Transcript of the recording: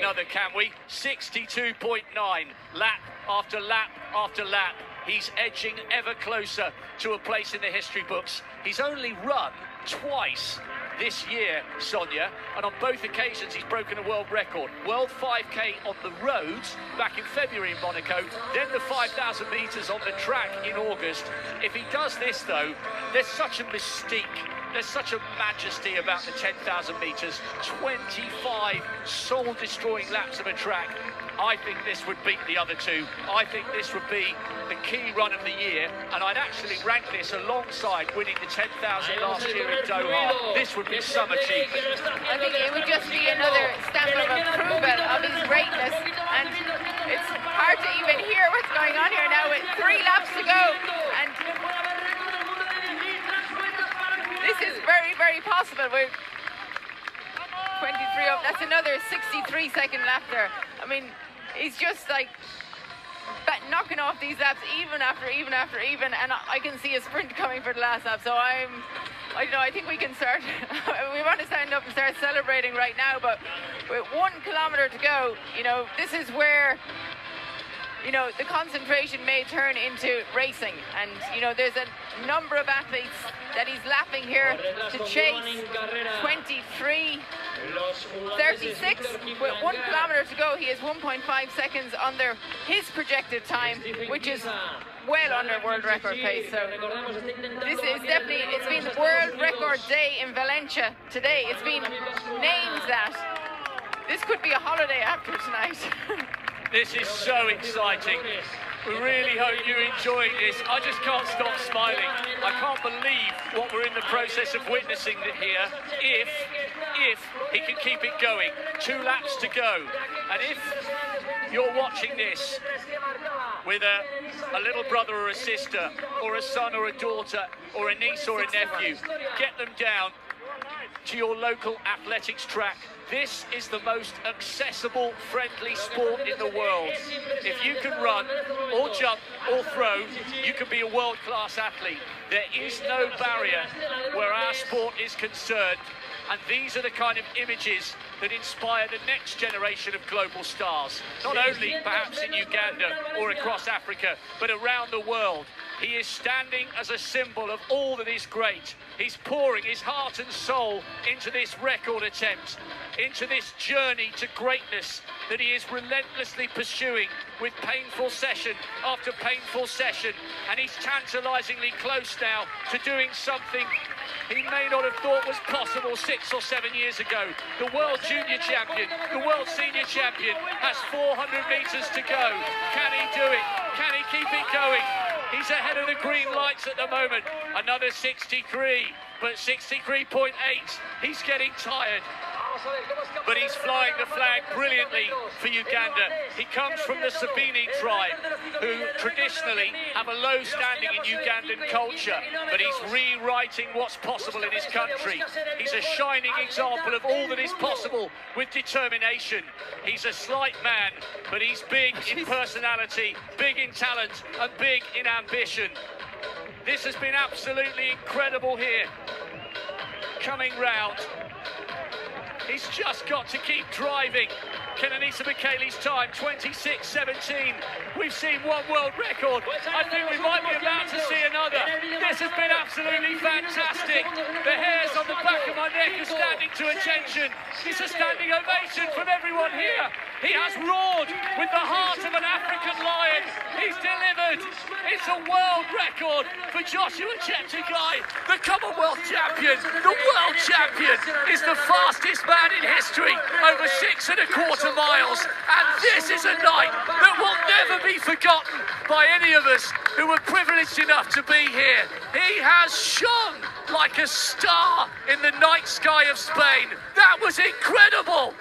another, can we? 62.9, lap after lap after lap. He's edging ever closer to a place in the history books. He's only run twice this year, Sonia, and on both occasions he's broken a world record. World 5K on the roads back in February in Monaco, then the 5,000 metres on the track in August. If he does this, though, there's such a mystique there's such a majesty about the 10,000 metres, 25 soul-destroying laps of a track. I think this would beat the other two. I think this would be the key run of the year, and I'd actually rank this alongside winning the 10,000 last year in Doha. This would be some achievement. I think it would just be another stamp of approval of his greatness, and it's hard to even hear what's going on here now with three laps to go, and this is very, very. We're 23 up. That's another 63 second lap there. I mean, he's just like knocking off these laps even after even after even, and I can see a sprint coming for the last lap. So I'm, I don't know. I think we can start. we want to stand up and start celebrating right now, but with one kilometer to go, you know, this is where you know, the concentration may turn into racing. And, you know, there's a number of athletes that he's lapping here to chase 23, 36. With one kilometre to go, he has 1.5 seconds under his projected time, which is well under world record pace. So this is definitely, it's been the world record day in Valencia today. It's been named that. This could be a holiday after tonight. This is so exciting. We really hope you're enjoying this. I just can't stop smiling. I can't believe what we're in the process of witnessing here. If, if he can keep it going, two laps to go, and if you're watching this with a, a little brother or a sister, or a son or a daughter, or a niece or a nephew, get them down to your local athletics track this is the most accessible, friendly sport in the world. If you can run, or jump, or throw, you can be a world-class athlete. There is no barrier where our sport is concerned. And these are the kind of images that inspire the next generation of global stars, not only perhaps in Uganda or across Africa, but around the world. He is standing as a symbol of all that is great. He's pouring his heart and soul into this record attempt, into this journey to greatness that he is relentlessly pursuing with painful session after painful session. And he's tantalizingly close now to doing something he may not have thought was possible six or seven years ago. The world junior champion, the world senior champion has 400 metres to go. Can he do it? Can he keep it going? He's ahead of the green lights at the moment. Another 63, but 63.8. He's getting tired but he's flying the flag brilliantly for Uganda. He comes from the Sabiny tribe, who traditionally have a low standing in Ugandan culture, but he's rewriting what's possible in his country. He's a shining example of all that is possible with determination. He's a slight man, but he's big in personality, big in talent, and big in ambition. This has been absolutely incredible here. Coming round, He's just got to keep driving. Kenenisa Bekele's time, 26.17. We've seen one world record. I think we might be about to see another. This has been absolutely fantastic. The hairs on the back of my neck are standing to attention. It's a standing ovation from everyone here. He has roared with the heart of an African lion. He's delivered. It's a world record for Joshua Cheptegei, the Commonwealth champion. The world champion is the fastest man in history over six and a quarter miles. And this is a night that will never be forgotten by any of us who were privileged enough to be here. He has shone like a star in the night sky of Spain. That was incredible.